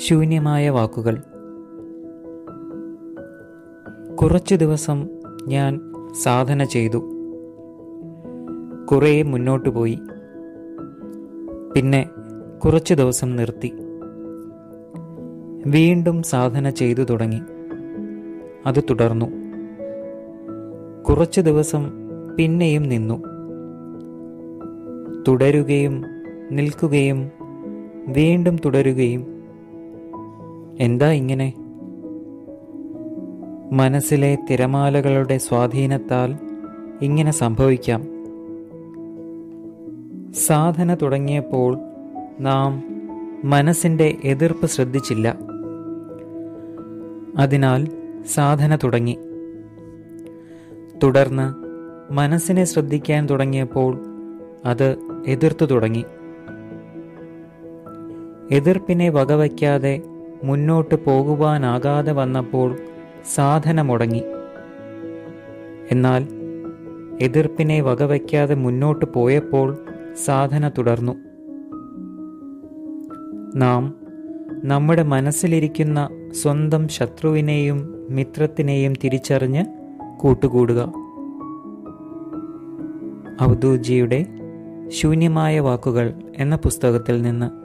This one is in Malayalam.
ശൂന്യമായ വാക്കുകൾ. കുറച്ചു ദിവസം ഞാൻ സാധന ചെയ്തു. കുറേ മുന്നോട്ട് പോയി. പിന്നെ കുറച്ചു ദിവസം നിർത്തി. വീണ്ടും സാധന ചെയ്തു തുടങ്ങി. അത് തുടർന്നു. കുറച്ചു ദിവസം പിന്നെയും നിന്നു. തുടരുകയും നിൽക്കുകയും വീണ്ടും തുടരുകയും എന്താ ഇങ്ങനെ? മനസ്സിലെ തിരമാലകളുടെ സ്വാധീനത്താൽ ഇങ്ങനെ സംഭവിക്കാം. സാധന തുടങ്ങിയപ്പോൾ നാം മനസ്സിന്റെ എതിർപ്പ് ശ്രദ്ധിച്ചില്ല. അതിനാൽ സാധന തുടങ്ങി. തുടർന്ന് മനസ്സിനെ ശ്രദ്ധിക്കാൻ തുടങ്ങിയപ്പോൾ അത് എതിർത്തു തുടങ്ങി. എതിർപ്പിനെ വകവയ്ക്കാതെ മുന്നോട്ട് പോകുവാനാകാതെ വന്നപ്പോൾ സാധന മുടങ്ങി എന്നാൽ എതിർപ്പിനെ വകവയ്ക്കാതെ മുന്നോട്ട് പോയപ്പോൾ സാധന തുടർന്നു. നാം നമ്മുടെ മനസ്സിലിരിക്കുന്ന സ്വന്തം ശത്രുവിനെയും മിത്രത്തിനെയും തിരിച്ചറിഞ്ഞ് കൂട്ടുകൂടുക. അവധൂജിയുടെ ശൂന്യമായ വാക്കുകൾ എന്ന പുസ്തകത്തിൽ നിന്ന്